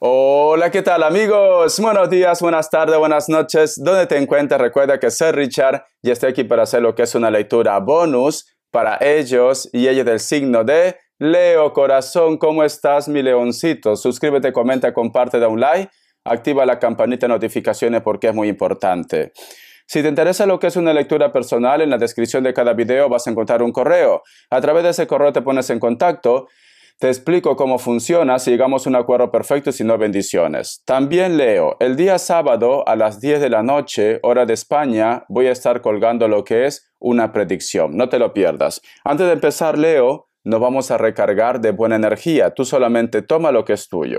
Hola, ¿qué tal amigos? Buenos días, buenas tardes, buenas noches. ¿Dónde te encuentras? Recuerda que soy Richard y estoy aquí para hacer lo que es una lectura bonus para ellos y ella del signo de Leo Corazón. ¿Cómo estás, mi leoncito? Suscríbete, comenta, comparte, da un like, activa la campanita de notificaciones porque es muy importante. Si te interesa lo que es una lectura personal, en la descripción de cada video vas a encontrar un correo. A través de ese correo te pones en contacto te explico cómo funciona si llegamos a un acuerdo perfecto y si no bendiciones. También leo, el día sábado a las 10 de la noche, hora de España, voy a estar colgando lo que es una predicción. No te lo pierdas. Antes de empezar, leo, nos vamos a recargar de buena energía. Tú solamente toma lo que es tuyo.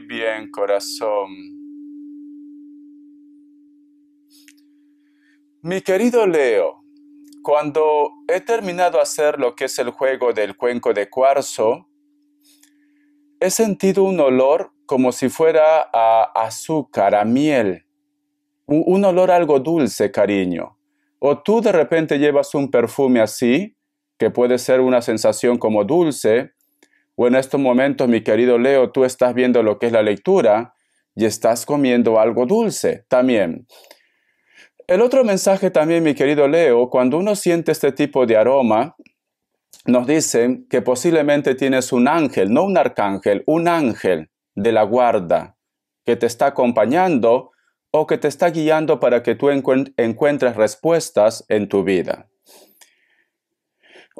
Bien, corazón. Mi querido Leo, cuando he terminado hacer lo que es el juego del cuenco de cuarzo, he sentido un olor como si fuera a azúcar, a miel, un, olor algo dulce, cariño. O tú de repente llevas un perfume así, que puede ser una sensación como dulce, o en estos momentos, mi querido Leo, tú estás viendo lo que es la lectura y estás comiendo algo dulce también. El otro mensaje también, mi querido Leo, cuando uno siente este tipo de aroma, nos dicen que posiblemente tienes un ángel, no un arcángel, un ángel de la guarda que te está acompañando o que te está guiando para que tú encuentres respuestas en tu vida.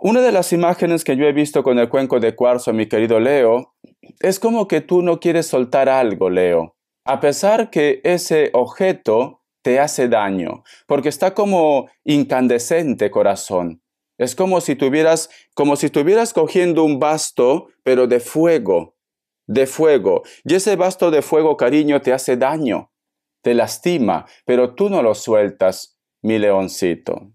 Una de las imágenes que yo he visto con el cuenco de cuarzo, mi querido Leo, es como que tú no quieres soltar algo, Leo, a pesar que ese objeto te hace daño, porque está como incandescente, corazón. Es como si tuvieras, como si estuvieras cogiendo un basto, pero de fuego, de fuego. Y ese basto de fuego, cariño, te hace daño, te lastima, pero tú no lo sueltas, mi leoncito.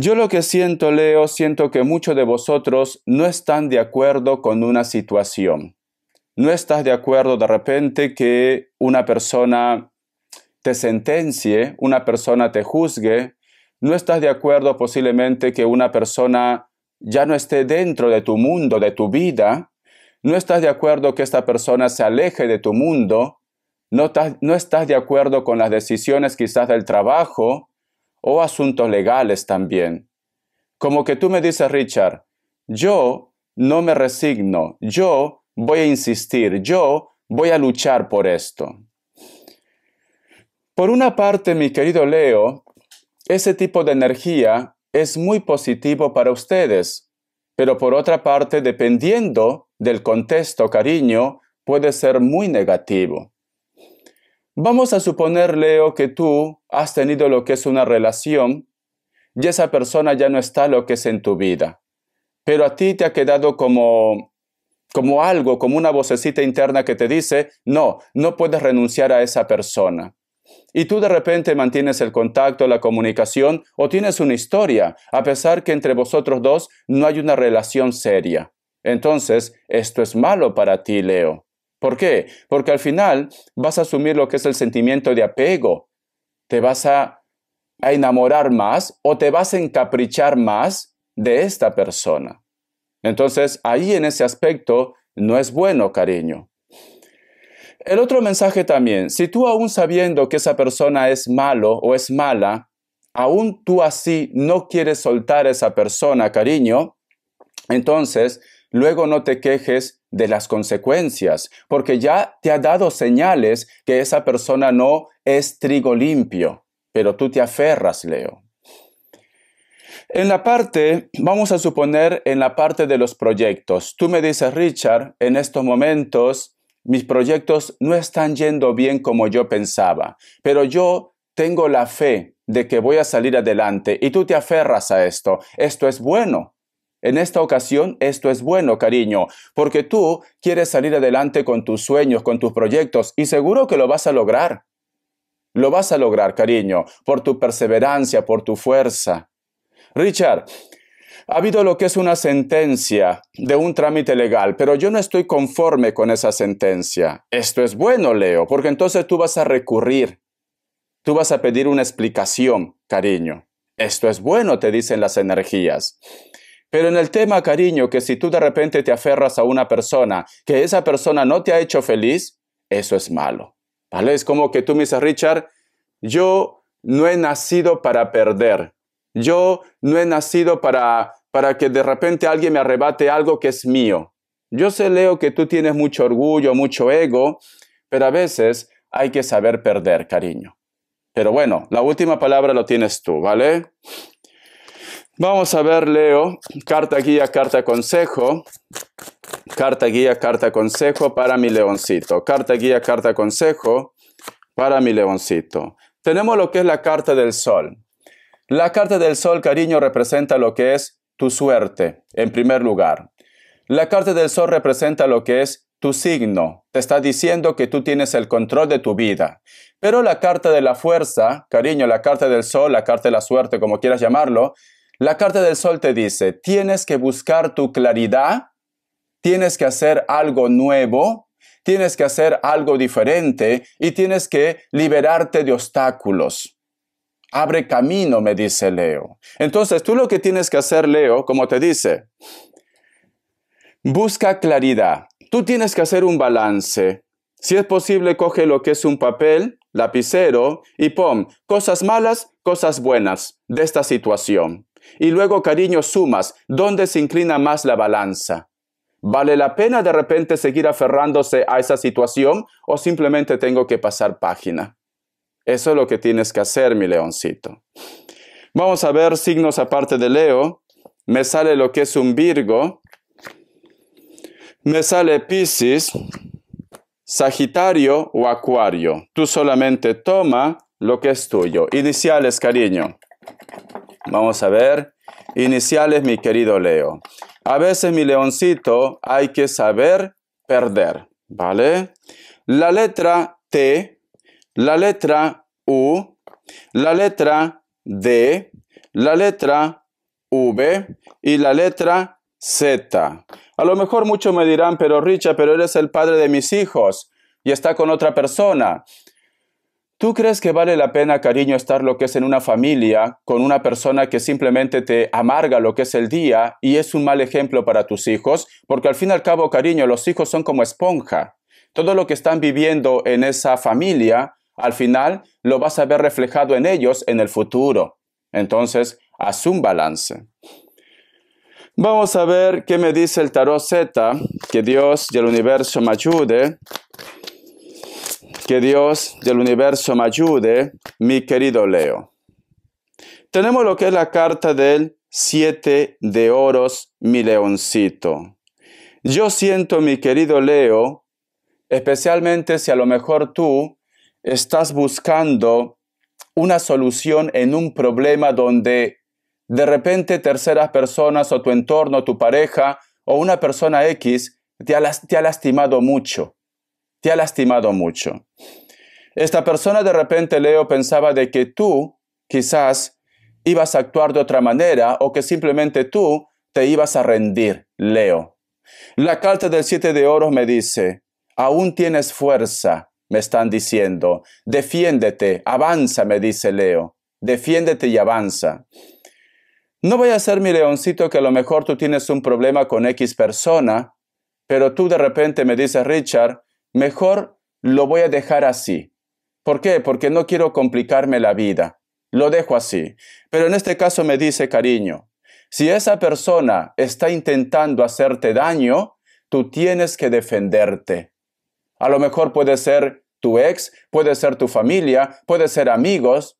Yo lo que siento, Leo, siento que muchos de vosotros no están de acuerdo con una situación. No estás de acuerdo de repente que una persona te sentencie, una persona te juzgue. No estás de acuerdo posiblemente que una persona ya no esté dentro de tu mundo, de tu vida. No estás de acuerdo que esta persona se aleje de tu mundo. No, estás de acuerdo con las decisiones quizás del trabajo o asuntos legales también. Como que tú me dices, Richard, yo no me resigno, yo voy a insistir, yo voy a luchar por esto. Por una parte, mi querido Leo, ese tipo de energía es muy positivo para ustedes, pero por otra parte, dependiendo del contexto, cariño, puede ser muy negativo. Vamos a suponer, Leo, que tú has tenido lo que es una relación y esa persona ya no está lo que es en tu vida. Pero a ti te ha quedado como como algo, como una vocecita interna que te dice, no, no puedes renunciar a esa persona. Y tú de repente mantienes el contacto, la comunicación o tienes una historia, a pesar que entre vosotros dos no hay una relación seria. Entonces, esto es malo para ti, Leo. ¿Por qué? Porque al final vas a asumir lo que es el sentimiento de apego. Te vas a, enamorar más o te vas a encaprichar más de esta persona. Entonces, ahí en ese aspecto no es bueno, cariño. El otro mensaje también, si tú aún sabiendo que esa persona es malo o es mala, aún tú así no quieres soltar a esa persona, cariño, entonces luego no te quejes de las consecuencias, porque ya te ha dado señales que esa persona no es trigo limpio, pero tú te aferras, Leo. En la parte, vamos a suponer en la parte de los proyectos, tú me dices, Richard, en estos momentos mis proyectos no están yendo bien como yo pensaba, pero yo tengo la fe de que voy a salir adelante y tú te aferras a esto. Esto es bueno. En esta ocasión, esto es bueno, cariño, porque tú quieres salir adelante con tus sueños, con tus proyectos, y seguro que lo vas a lograr. Lo vas a lograr, cariño, por tu perseverancia, por tu fuerza. Richard, ha habido lo que es una sentencia de un trámite legal, pero yo no estoy conforme con esa sentencia. Esto es bueno, Leo, porque entonces tú vas a recurrir. Tú vas a pedir una explicación, cariño. Esto es bueno, te dicen las energías. Pero en el tema, cariño, que si tú de repente te aferras a una persona, que esa persona no te ha hecho feliz, eso es malo. ¿Vale? Es como que tú me dices, Richard, yo no he nacido para perder. Yo no he nacido para, para que de repente alguien me arrebate algo que es mío. Yo sé, Leo, que tú tienes mucho orgullo, mucho ego, pero a veces hay que saber perder, cariño. Pero bueno, la última palabra lo tienes tú, ¿vale? Vamos a ver, Leo, carta guía, carta consejo. Carta guía, carta consejo para mi leoncito. Carta guía, carta consejo para mi leoncito. Tenemos lo que es la carta del sol. La carta del sol, cariño, representa lo que es tu suerte, en primer lugar. La carta del sol representa lo que es tu signo. Te está diciendo que tú tienes el control de tu vida. Pero la carta de la fuerza, cariño, la carta del sol, la carta de la suerte, como quieras llamarlo, la carta del sol te dice, tienes que buscar tu claridad, tienes que hacer algo nuevo, tienes que hacer algo diferente y tienes que liberarte de obstáculos. Abre camino, me dice Leo. Entonces tú lo que tienes que hacer, Leo, como te dice, busca claridad. Tú tienes que hacer un balance. Si es posible, coge lo que es un papel, lapicero, y pon cosas malas, cosas buenas de esta situación. Y luego, cariño, sumas dónde se inclina más la balanza. ¿Vale la pena de repente seguir aferrándose a esa situación o simplemente tengo que pasar página? Eso es lo que tienes que hacer, mi leoncito. Vamos a ver signos aparte de Leo. Me sale lo que es un Virgo. Me sale Piscis, Sagitario o Acuario. Tú solamente toma lo que es tuyo. Iniciales, cariño. Vamos a ver. Iniciales, mi querido Leo. A veces, mi leoncito, hay que saber perder, ¿vale? La letra T la letra U, la letra D, la letra V y la letra Z. A lo mejor muchos me dirán, pero Richard, pero eres el padre de mis hijos y está con otra persona. ¿Tú crees que vale la pena, cariño, estar lo que es en una familia con una persona que simplemente te amarga lo que es el día y es un mal ejemplo para tus hijos? Porque al fin y al cabo, cariño, los hijos son como esponja. Todo lo que están viviendo en esa familia al final lo vas a ver reflejado en ellos en el futuro. Entonces, haz un balance. Vamos a ver qué me dice el tarot Z, que Dios del universo me ayude. Que Dios del universo me ayude, mi querido Leo. Tenemos lo que es la carta del siete de oros, mi leoncito. Yo siento, mi querido Leo, especialmente si a lo mejor tú estás buscando una solución en un problema donde de repente terceras personas o tu entorno, tu pareja o una persona X te ha, te ha lastimado mucho, te ha lastimado mucho. Esta persona de repente, Leo, pensaba de que tú quizás ibas a actuar de otra manera o que simplemente tú te ibas a rendir, Leo. La carta del siete de oro me dice, aún tienes fuerza, me están diciendo. Defiéndete, avanza, me dice Leo. Defiéndete y avanza. No voy a ser mi leoncito que a lo mejor tú tienes un problema con X persona, pero tú de repente me dices, Richard, mejor lo voy a dejar así. ¿Por qué? Porque no quiero complicarme la vida. Lo dejo así. Pero en este caso me dice, cariño, si esa persona está intentando hacerte daño, tú tienes que defenderte. A lo mejor puede ser tu ex, puede ser tu familia, puede ser amigos,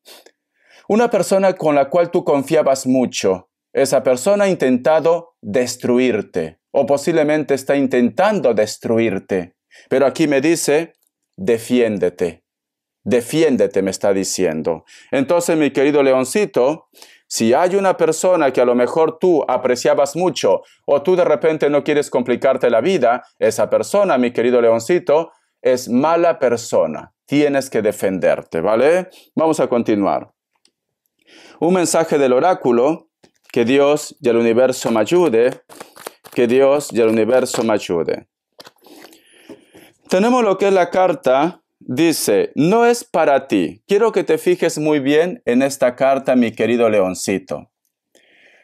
una persona con la cual tú confiabas mucho. Esa persona ha intentado destruirte o posiblemente está intentando destruirte. Pero aquí me dice, defiéndete. Defiéndete, me está diciendo. Entonces, mi querido leoncito, si hay una persona que a lo mejor tú apreciabas mucho o tú de repente no quieres complicarte la vida, esa persona, mi querido leoncito, es mala persona. Tienes que defenderte, ¿vale? Vamos a continuar. Un mensaje del oráculo, que Dios y el universo me ayude, que Dios y el universo me ayude. Tenemos lo que es la carta Dice, no es para ti. Quiero que te fijes muy bien en esta carta, mi querido leoncito.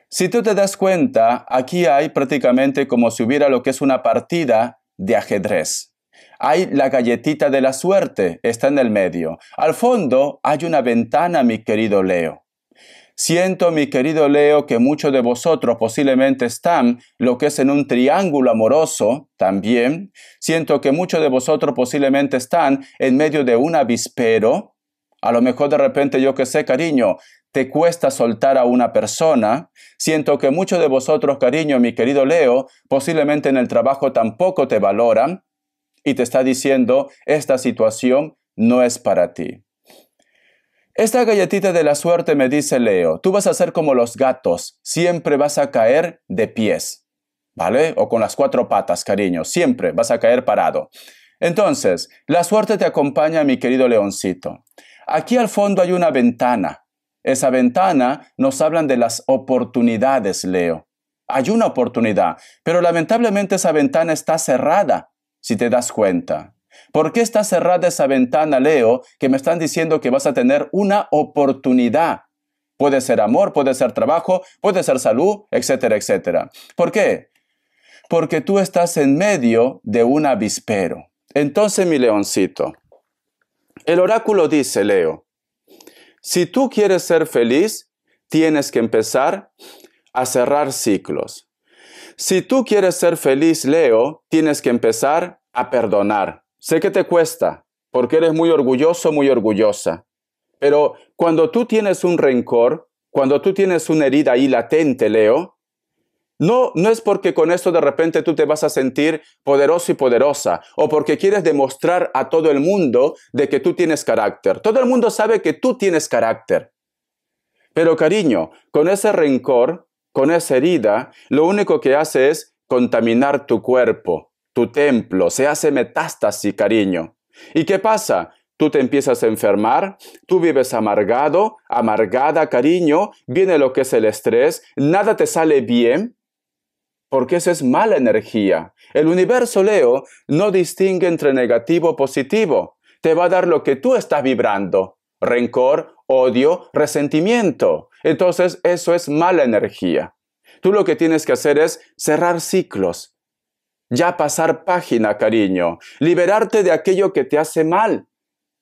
Si tú te das cuenta, aquí hay prácticamente como si hubiera lo que es una partida de ajedrez. Hay la galletita de la suerte, está en el medio. Al fondo hay una ventana, mi querido Leo. Siento, mi querido Leo, que muchos de vosotros posiblemente están lo que es en un triángulo amoroso también. Siento que muchos de vosotros posiblemente están en medio de un avispero. A lo mejor de repente yo que sé, cariño, te cuesta soltar a una persona. Siento que muchos de vosotros, cariño, mi querido Leo, posiblemente en el trabajo tampoco te valoran y te está diciendo, esta situación no es para ti. Esta galletita de la suerte me dice Leo, tú vas a ser como los gatos, siempre vas a caer de pies, ¿vale? O con las cuatro patas, cariño, siempre vas a caer parado. Entonces, la suerte te acompaña, mi querido leoncito. Aquí al fondo hay una ventana. Esa ventana nos hablan de las oportunidades, Leo. Hay una oportunidad, pero lamentablemente esa ventana está cerrada, si te das cuenta. ¿Por qué está cerrada esa ventana, Leo, que me están diciendo que vas a tener una oportunidad? Puede ser amor, puede ser trabajo, puede ser salud, etcétera, etcétera. ¿Por qué? Porque tú estás en medio de un avispero. Entonces, mi leoncito, el oráculo dice, Leo, si tú quieres ser feliz, tienes que empezar a cerrar ciclos. Si tú quieres ser feliz, Leo, tienes que empezar a perdonar. Sé que te cuesta, porque eres muy orgulloso, muy orgullosa. Pero cuando tú tienes un rencor, cuando tú tienes una herida ahí latente, Leo, no, no es porque con esto de repente tú te vas a sentir poderoso y poderosa, o porque quieres demostrar a todo el mundo de que tú tienes carácter. Todo el mundo sabe que tú tienes carácter. Pero cariño, con ese rencor, con esa herida, lo único que hace es contaminar tu cuerpo, tu templo, se hace metástasis, cariño. ¿Y qué pasa? Tú te empiezas a enfermar, tú vives amargado, amargada, cariño, viene lo que es el estrés, nada te sale bien, porque eso es mala energía. El universo, Leo, no distingue entre negativo o positivo. Te va a dar lo que tú estás vibrando. Rencor, odio, resentimiento. Entonces, eso es mala energía. Tú lo que tienes que hacer es cerrar ciclos, ya pasar página, cariño, liberarte de aquello que te hace mal,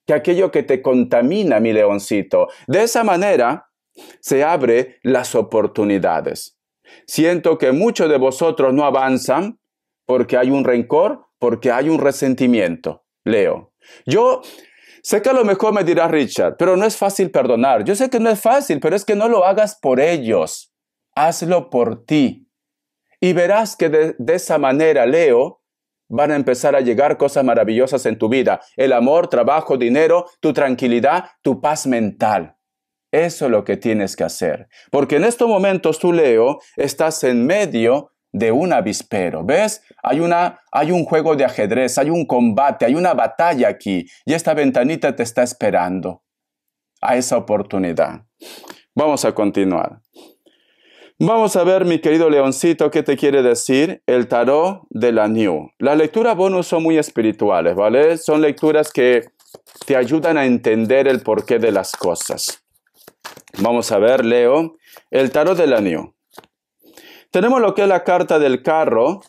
de aquello que te contamina, mi leoncito. De esa manera se abre las oportunidades. Siento que muchos de vosotros no avanzan porque hay un rencor, porque hay un resentimiento. Leo, yo sé que a lo mejor me dirá Richard, pero no es fácil perdonar. Yo sé que no es fácil, pero es que no lo hagas por ellos. Hazlo por ti. Y verás que de, esa manera, Leo, van a empezar a llegar cosas maravillosas en tu vida. El amor, trabajo, dinero, tu tranquilidad, tu paz mental. Eso es lo que tienes que hacer. Porque en estos momentos tú, Leo, estás en medio de un avispero. ¿Ves? Hay, una, hay un juego de ajedrez, hay un combate, hay una batalla aquí. Y esta ventanita te está esperando a esa oportunidad. Vamos a continuar. Vamos a ver, mi querido leoncito, qué te quiere decir el tarot de la New. Las lecturas bonus son muy espirituales, ¿vale? Son lecturas que te ayudan a entender el porqué de las cosas. Vamos a ver, Leo, el tarot de la New. Tenemos lo que es la carta del carro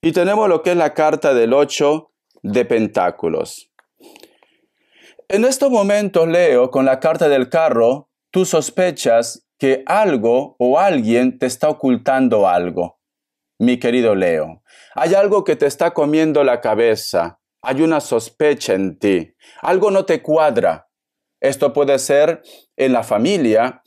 y tenemos lo que es la carta del 8 de pentáculos. En estos momentos, Leo, con la carta del carro, tú sospechas que algo o alguien te está ocultando algo. Mi querido Leo, Hay algo que te está comiendo la cabeza. Hay una sospecha en ti. Algo no te cuadra. Esto puede ser en la familia.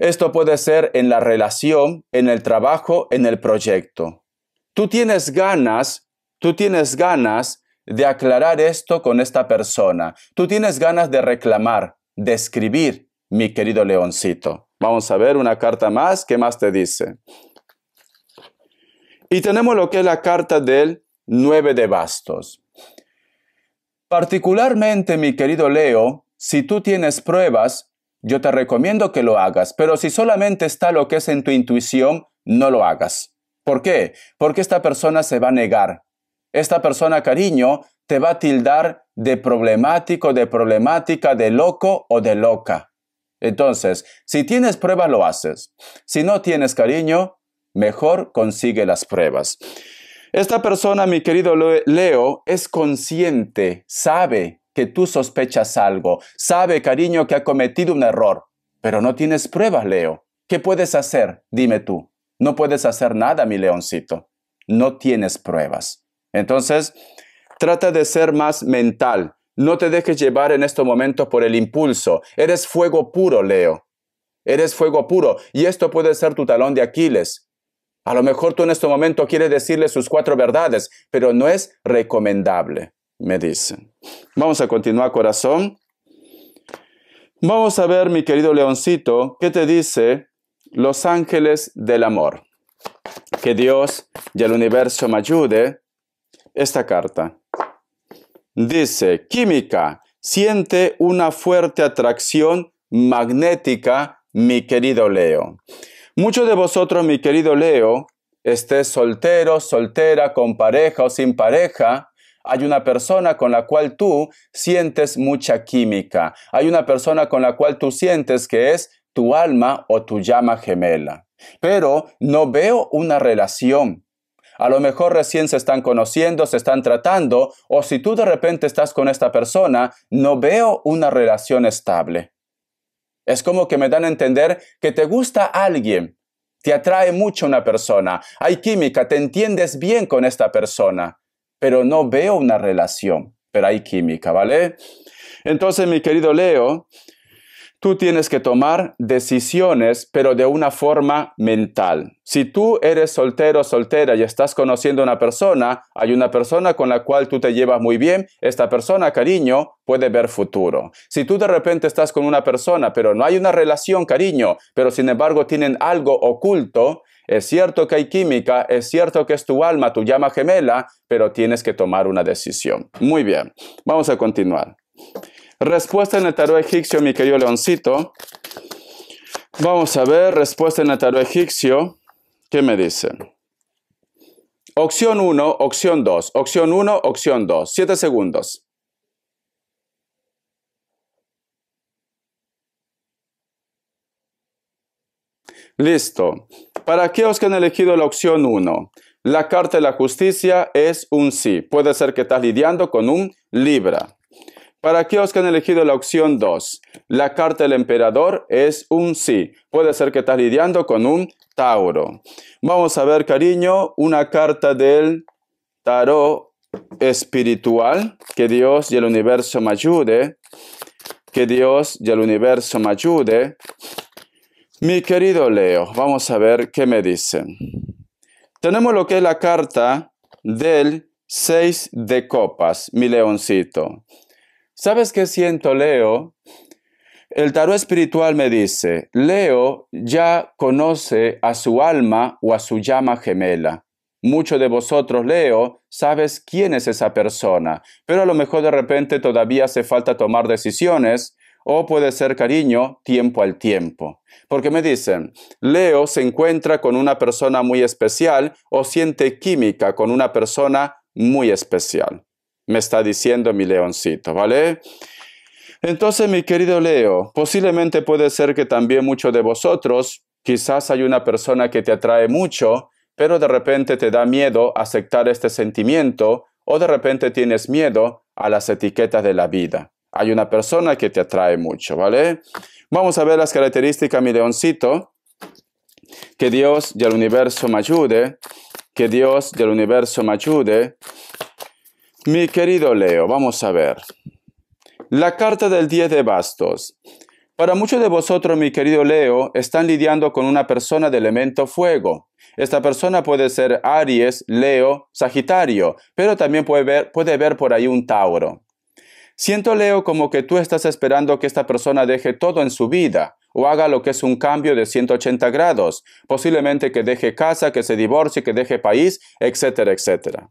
Esto puede ser en la relación, en el trabajo, en el proyecto. Tú tienes ganas, tú tienes ganas de aclarar esto con esta persona. Tú tienes ganas de reclamar, de escribir, mi querido leoncito. Vamos a ver una carta más. ¿Qué más te dice? Y tenemos lo que es la carta del nueve de bastos. Particularmente, mi querido Leo, si tú tienes pruebas, yo te recomiendo que lo hagas, pero si solamente está lo que es en tu intuición, no lo hagas. ¿Por qué? Porque esta persona se va a negar. Esta persona, cariño, te va a tildar de problemático, de problemática, de loco o de loca. Entonces, si tienes pruebas, lo haces. Si no tienes cariño, mejor consigue las pruebas. Esta persona, mi querido Leo, es consciente, sabe que tú sospechas algo, sabe, cariño, que ha cometido un error, pero no tienes pruebas, Leo. ¿Qué puedes hacer? Dime tú. No puedes hacer nada, mi leoncito. No tienes pruebas. Entonces, trata de ser más mental. No te dejes llevar en estos momentos por el impulso. Eres fuego puro, Leo. Eres fuego puro. Y esto puede ser tu talón de Aquiles. A lo mejor tú en este momento quieres decirle sus cuatro verdades, pero no es recomendable, me dicen. Vamos a continuar, corazón. Vamos a ver, mi querido leoncito, qué te dice los ángeles del amor. Que Dios y el universo me ayude. Esta carta dice, química, siente una fuerte atracción magnética, mi querido Leo. Muchos de vosotros, mi querido Leo, estés soltero, soltera, con pareja o sin pareja, hay una persona con la cual tú sientes mucha química. Hay una persona con la cual tú sientes que es tu alma o tu llama gemela. Pero no veo una relación. A lo mejor recién se están conociendo, se están tratando, o si tú de repente estás con esta persona, no veo una relación estable. Es como que me dan a entender que te gusta alguien, te atrae mucho una persona, hay química, te entiendes bien con esta persona, pero no veo una relación, pero hay química, ¿vale? Entonces, mi querido Leo, tú tienes que tomar decisiones, pero de una forma mental. Si tú eres soltero o soltera y estás conociendo a una persona, hay una persona con la cual tú te llevas muy bien, esta persona, cariño, puede ver futuro. Si tú de repente estás con una persona, pero no hay una relación, cariño, pero sin embargo tienen algo oculto, es cierto que hay química, es cierto que es tu alma, tu llama gemela, pero tienes que tomar una decisión. Muy bien, vamos a continuar. Respuesta en el tarot egipcio, mi querido leoncito. Vamos a ver, respuesta en el tarot egipcio. ¿Qué me dice? Opción 1, opción 2, opción 1, opción 2. 7 segundos. Listo. ¿Para qué os que han elegido la opción 1? La carta de la justicia es un sí. Puede ser que estás lidiando con un Libra. Para aquellos que han elegido la opción 2, la carta del emperador es un sí. Puede ser que estás lidiando con un Tauro. Vamos a ver, cariño, una carta del tarot espiritual. Que Dios y el universo me ayude. Que Dios y el universo me ayude. Mi querido Leo, vamos a ver qué me dicen. Tenemos lo que es la carta del 6 de copas, mi leoncito. ¿Sabes qué siento, Leo? El tarot espiritual me dice, Leo ya conoce a su alma o a su llama gemela. Muchos de vosotros, Leo, sabes quién es esa persona, pero a lo mejor de repente todavía hace falta tomar decisiones o puede ser cariño tiempo al tiempo. Porque me dicen, Leo se encuentra con una persona muy especial o siente química con una persona muy especial me está diciendo mi leoncito, ¿vale? Entonces, mi querido Leo, posiblemente puede ser que también muchos de vosotros, quizás hay una persona que te atrae mucho, pero de repente te da miedo aceptar este sentimiento o de repente tienes miedo a las etiquetas de la vida. Hay una persona que te atrae mucho, ¿vale? Vamos a ver las características, mi leoncito. Que Dios y el universo me ayude. Que Dios del universo me ayude. Mi querido Leo, vamos a ver. La carta del 10 de bastos. Para muchos de vosotros, mi querido Leo, están lidiando con una persona de elemento fuego. Esta persona puede ser Aries, Leo, Sagitario, pero también puede ver, puede ver por ahí un Tauro. Siento, Leo, como que tú estás esperando que esta persona deje todo en su vida o haga lo que es un cambio de 180 grados, posiblemente que deje casa, que se divorcie, que deje país, etcétera, etcétera.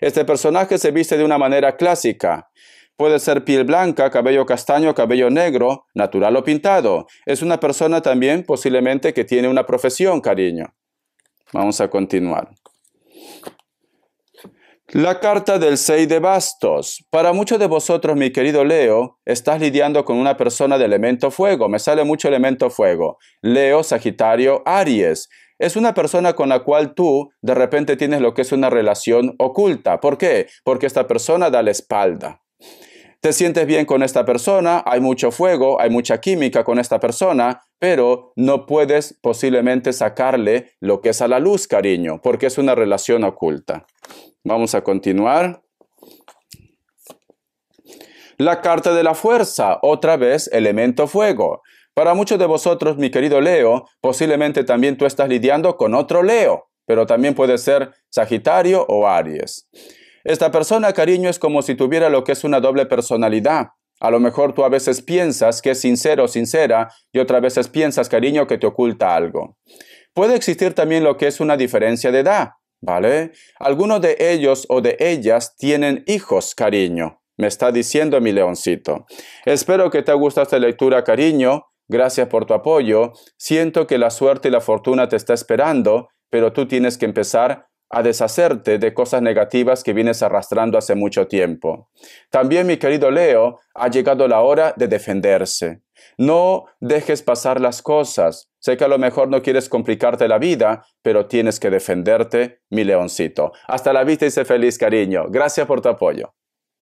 Este personaje se viste de una manera clásica, Puede ser piel blanca, cabello castaño, cabello negro, natural o pintado. Es una persona también posiblemente que tiene una profesión, cariño. Vamos a continuar. La carta del 6 de bastos. Para muchos de vosotros, mi querido Leo, estás lidiando con una persona de elemento fuego. Me sale mucho elemento fuego. Leo, Sagitario, Aries. Es una persona con la cual tú de repente tienes lo que es una relación oculta. ¿Por qué? Porque esta persona da la espalda te sientes bien con esta persona, hay mucho fuego, hay mucha química con esta persona, pero no puedes posiblemente sacarle lo que es a la luz, cariño, porque es una relación oculta. Vamos a continuar. La carta de la fuerza, otra vez elemento fuego. Para muchos de vosotros, mi querido Leo, posiblemente también tú estás lidiando con otro Leo, pero también puede ser Sagitario o Aries. Esta persona, cariño, es como si tuviera lo que es una doble personalidad. A lo mejor tú a veces piensas que es sincero o sincera y otras veces piensas, cariño, que te oculta algo. Puede existir también lo que es una diferencia de edad, ¿vale? Algunos de ellos o de ellas tienen hijos, cariño. Me está diciendo mi leoncito. Espero que te guste esta lectura, cariño. Gracias por tu apoyo. Siento que la suerte y la fortuna te está esperando, pero tú tienes que empezar a deshacerte de cosas negativas que vienes arrastrando hace mucho tiempo. También, mi querido Leo, ha llegado la hora de defenderse. No dejes pasar las cosas. Sé que a lo mejor no quieres complicarte la vida, pero tienes que defenderte, mi leoncito. Hasta la vista y sé feliz, cariño. Gracias por tu apoyo.